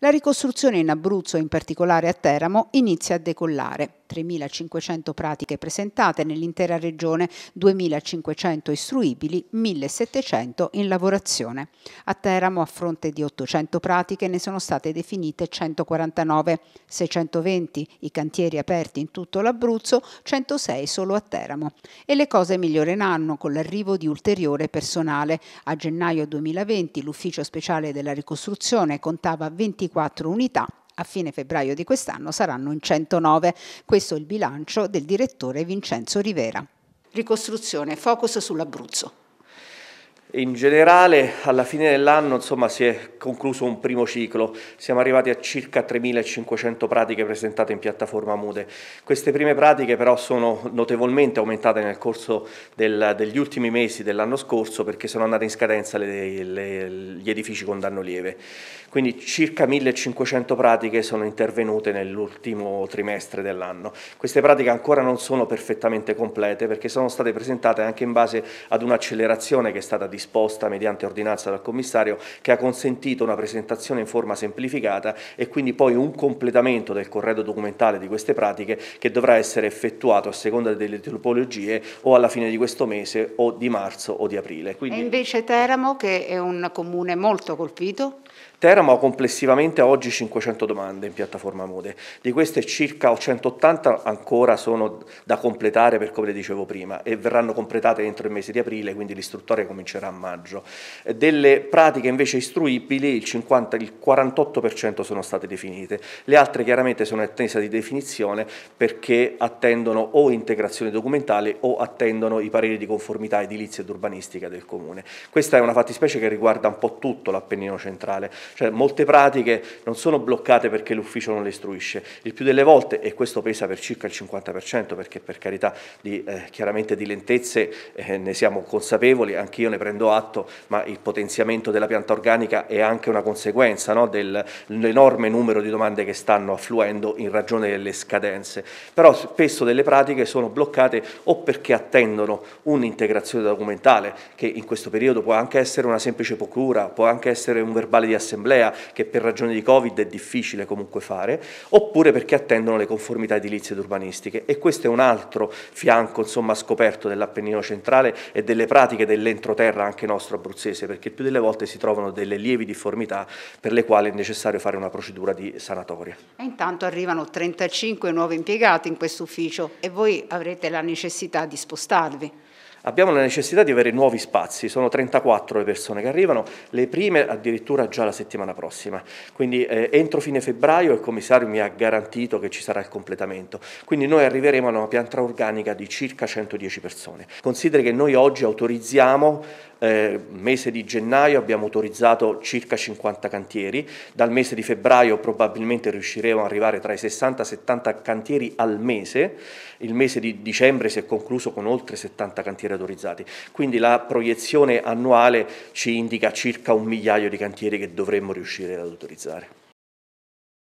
La ricostruzione in Abruzzo, in particolare a Teramo, inizia a decollare. 3.500 pratiche presentate nell'intera regione, 2.500 istruibili, 1.700 in lavorazione. A Teramo, a fronte di 800 pratiche, ne sono state definite 149, 620 i cantieri aperti in tutto l'Abruzzo, 106 solo a Teramo. E le cose miglioreranno con l'arrivo di ulteriore personale. A gennaio 2020 l'Ufficio Speciale della Ricostruzione contava 24 unità a fine febbraio di quest'anno saranno in 109. Questo è il bilancio del direttore Vincenzo Rivera. Ricostruzione, focus sull'Abruzzo. In generale alla fine dell'anno si è concluso un primo ciclo, siamo arrivati a circa 3.500 pratiche presentate in piattaforma Mude. Queste prime pratiche però sono notevolmente aumentate nel corso del, degli ultimi mesi dell'anno scorso perché sono andate in scadenza le, le, gli edifici con danno lieve. Quindi circa 1.500 pratiche sono intervenute nell'ultimo trimestre dell'anno. Queste pratiche ancora non sono perfettamente complete perché sono state presentate anche in base ad un'accelerazione che è stata disposta disposta mediante ordinanza dal commissario che ha consentito una presentazione in forma semplificata e quindi poi un completamento del corredo documentale di queste pratiche che dovrà essere effettuato a seconda delle tipologie o alla fine di questo mese o di marzo o di aprile. Quindi... E invece Teramo che è un comune molto colpito? Teramo ha complessivamente oggi 500 domande in piattaforma Mude, di queste circa 180 ancora sono da completare per come le dicevo prima e verranno completate entro il mese di aprile, quindi l'istruttoria comincerà a maggio. Delle pratiche invece istruibili il, 50, il 48% sono state definite, le altre chiaramente sono in attesa di definizione perché attendono o integrazione documentale o attendono i pareri di conformità edilizia ed urbanistica del Comune. Questa è una fattispecie che riguarda un po' tutto l'Appennino centrale, cioè molte pratiche non sono bloccate perché l'ufficio non le istruisce, il più delle volte, e questo pesa per circa il 50% perché per carità di, eh, chiaramente di lentezze eh, ne siamo consapevoli, anch'io ne prendo atto, ma il potenziamento della pianta organica è anche una conseguenza no, dell'enorme numero di domande che stanno affluendo in ragione delle scadenze, però spesso delle pratiche sono bloccate o perché attendono un'integrazione documentale che in questo periodo può anche essere una semplice procura, può anche essere un verbale di assemblea che per ragioni di Covid è difficile comunque fare, oppure perché attendono le conformità edilizie ed urbanistiche. E questo è un altro fianco insomma, scoperto dell'Appennino centrale e delle pratiche dell'entroterra anche nostro abruzzese, perché più delle volte si trovano delle lievi difformità per le quali è necessario fare una procedura di sanatoria. E intanto arrivano 35 nuovi impiegati in questo ufficio e voi avrete la necessità di spostarvi. Abbiamo la necessità di avere nuovi spazi, sono 34 le persone che arrivano, le prime addirittura già la settimana prossima, quindi eh, entro fine febbraio il commissario mi ha garantito che ci sarà il completamento, quindi noi arriveremo a una pianta organica di circa 110 persone. Consideri che noi oggi autorizziamo eh, mese di gennaio abbiamo autorizzato circa 50 cantieri, dal mese di febbraio probabilmente riusciremo ad arrivare tra i 60 e 70 cantieri al mese, il mese di dicembre si è concluso con oltre 70 cantieri autorizzati, quindi la proiezione annuale ci indica circa un migliaio di cantieri che dovremmo riuscire ad autorizzare.